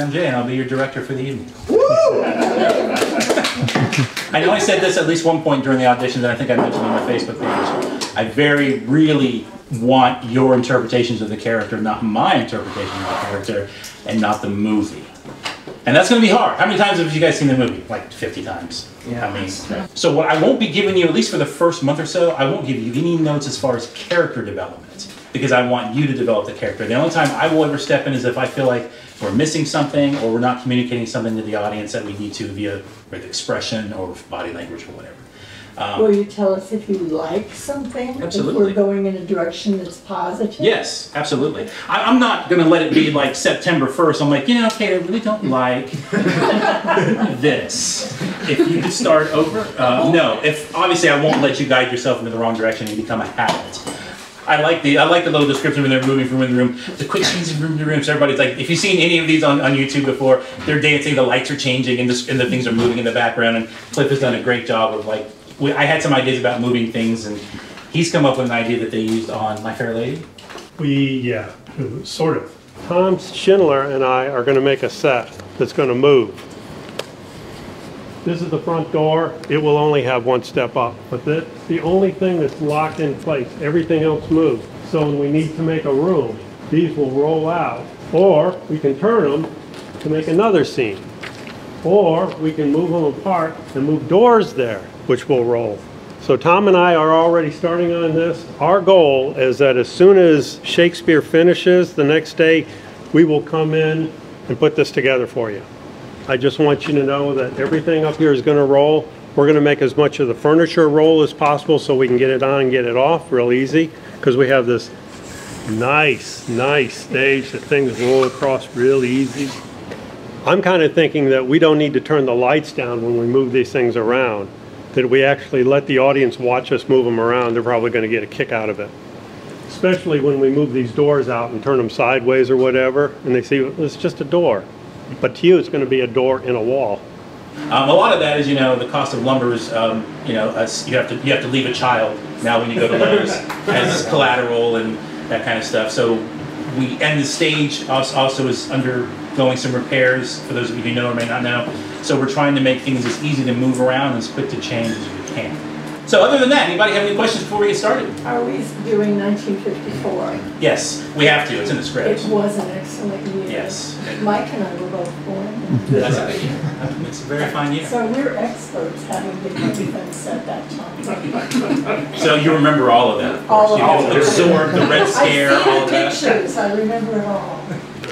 I'm Jay, and I'll be your director for the evening. I know I said this at least one point during the auditions, and I think I mentioned on my Facebook page. I very really want your interpretations of the character, not my interpretation of the character, and not the movie. And that's going to be hard. How many times have you guys seen the movie? Like 50 times. Yeah. I mean, so what I won't be giving you, at least for the first month or so, I won't give you any notes as far as character development because I want you to develop the character. The only time I will ever step in is if I feel like we're missing something or we're not communicating something to the audience that we need to via with expression or body language or whatever. Um, Will you tell us if you like something? Absolutely. If we're going in a direction that's positive? Yes, absolutely. I, I'm not going to let it be like September 1st. I'm like, you know, Kate, I really don't like this. If you could start over, uh, no. If obviously, I won't let you guide yourself into the wrong direction and become a habit. I like the I like the little description when they're moving from room to room, the quick changes from room to room. So everybody's like, if you've seen any of these on, on YouTube before, they're dancing, the lights are changing, and the, and the things are moving in the background. And Cliff has done a great job of like, we, I had some ideas about moving things, and he's come up with an idea that they used on My Fair Lady. We, yeah, sort of. Tom Schindler and I are gonna make a set that's gonna move. This is the front door. It will only have one step up, but that's the only thing that's locked in place. Everything else moves. So when we need to make a room, these will roll out. Or we can turn them to make another scene. Or we can move them apart and move doors there, which will roll. So Tom and I are already starting on this. Our goal is that as soon as Shakespeare finishes the next day, we will come in and put this together for you. I just want you to know that everything up here is going to roll. We're going to make as much of the furniture roll as possible so we can get it on and get it off real easy because we have this nice, nice stage that things roll across real easy. I'm kind of thinking that we don't need to turn the lights down when we move these things around, that we actually let the audience watch us move them around. They're probably going to get a kick out of it. Especially when we move these doors out and turn them sideways or whatever, and they see it's just a door. But to you, it's going to be a door in a wall. Um, a lot of that is, you know, the cost of lumber is, um, you know, as you have to you have to leave a child now when you go to Lowe's as collateral and that kind of stuff. So we and the stage also, also is undergoing some repairs for those of you who know or may not know. So we're trying to make things as easy to move around and as quick to change as we can. So other than that, anybody have any questions before we get started? Are we doing 1954? Yes, we have to. It's in the script. It was an excellent year. Yes, Mike and I were both born. that's year. It's a very fine year. So we're experts having been everything at that time. So you remember all of that, of All course. of You it. absorbed the Red Scare, all the of that. pictures, I remember it all.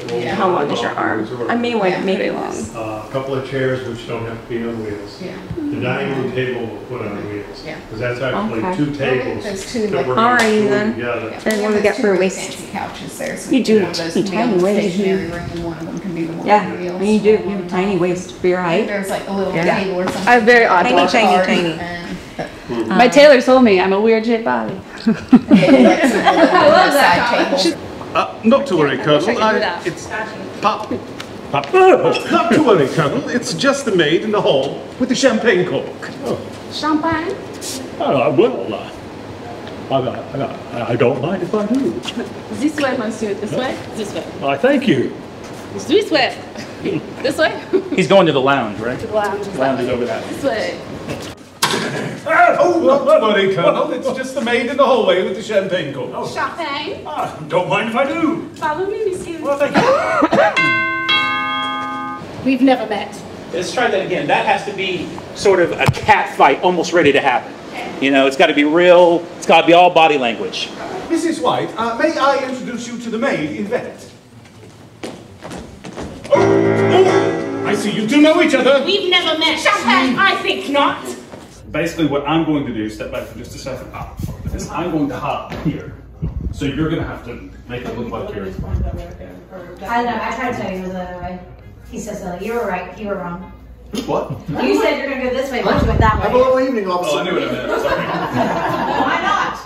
How long is your arm? I mean, like maybe long. Uh, A couple of chairs which don't have to be on wheels. Yeah. The dining room table will put on wheels. Yeah. Because that's actually Okay. two tables. There's two, that like- we're gonna Alrighty glue then. together. Then what do we got for a waist? Fancy couches there, so You do one of those can be on tiny the waist. stationary room, and one of them can be the one Yeah, with wheels. you do. You have a tiny waist for your height. There's like a little Yeah. table or something. I have very odd Tiny, tiny, Card tiny. and- My tailor told me I'm a weird shaped body. and like some little love that side tables. Uh, not to worry, Colonel. I, it's pop. Pop. Oh, not to worry, Colonel. It's just the maid in the hall with the champagne cork. Champagne? Oh, well, uh, I, I, I don't mind if I do. This way, monsieur. This way? This way. I thank you. This way. This way? He's going to the lounge, right? The lounge is Lounge that is way. over that way. This way. Oh, not to worry, Colonel. It's just the maid in the hallway with the champagne cork. Oh. Champagne? Ah, don't mind if I do. Follow me, monsieur. Well, thank you. We've never met. Let's try that again. That has to be sort of a cat fight almost ready to happen. You know, it's got to be real, it's got to be all body language. Mrs. White, uh, may I introduce you to the maid, Yvette? Oh, oh, I see you two know each other. We've never met. Champagne? I think not. Basically what I'm going to do, step back for just a second, is I'm going to hop here. So you're going to have to make it look like you're. I know, I tried to tell you it was the other way. He says, uh, you were right, you were wrong. What? You said you're gonna go this way, but you went that way. Have a little evening, Oh, I officer. knew what I meant. Sorry. Why not?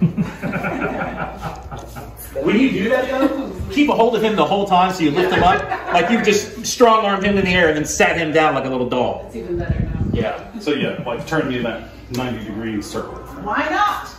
When you do that though, keep a hold of him the whole time so you lift him up. Like you've just strong armed him in the air and then sat him down like a little doll. It's even better now. Yeah. So yeah, like turn me in that 90 degree circle. Why not?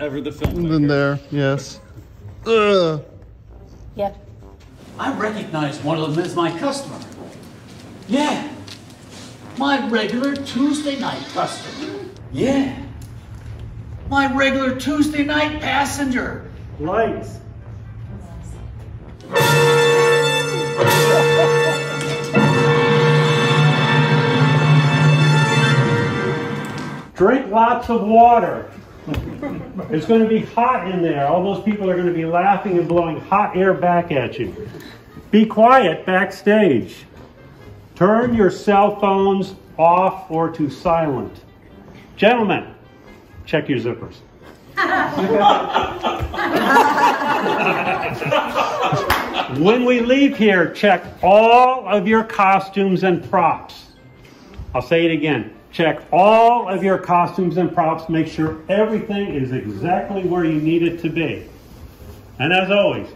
Ever the film. Been there, yes. Ugh. Yep. I recognize one of them as my customer. Yeah. My regular Tuesday night customer. Yeah. My regular Tuesday night passenger. Lights. Drink lots of water. It's going to be hot in there. All those people are going to be laughing and blowing hot air back at you. Be quiet backstage. Turn your cell phones off or to silent. Gentlemen, check your zippers. When we leave here, check all of your costumes and props. I'll say it again. Check all of your costumes and props. Make sure everything is exactly where you need it to be. And as always,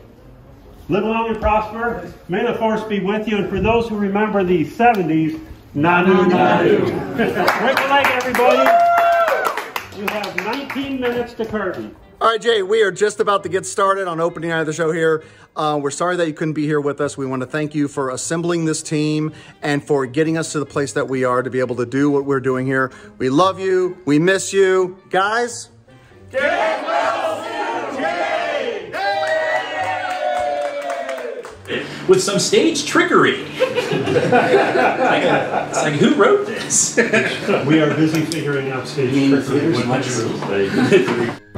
live long and prosper. May the force be with you. And for those who remember the 70s, Nanu Nanu. Break a leg, everybody. You 19 minutes to curtain. All right, Jay, we are just about to get started on opening night of the show here. Uh, we're sorry that you couldn't be here with us. We want to thank you for assembling this team and for getting us to the place that we are to be able to do what we're doing here. We love you. We miss you. Guys, get well soon, Jay! With some stage trickery. Like, it's like, who wrote this? We are busy figuring out stage trickery.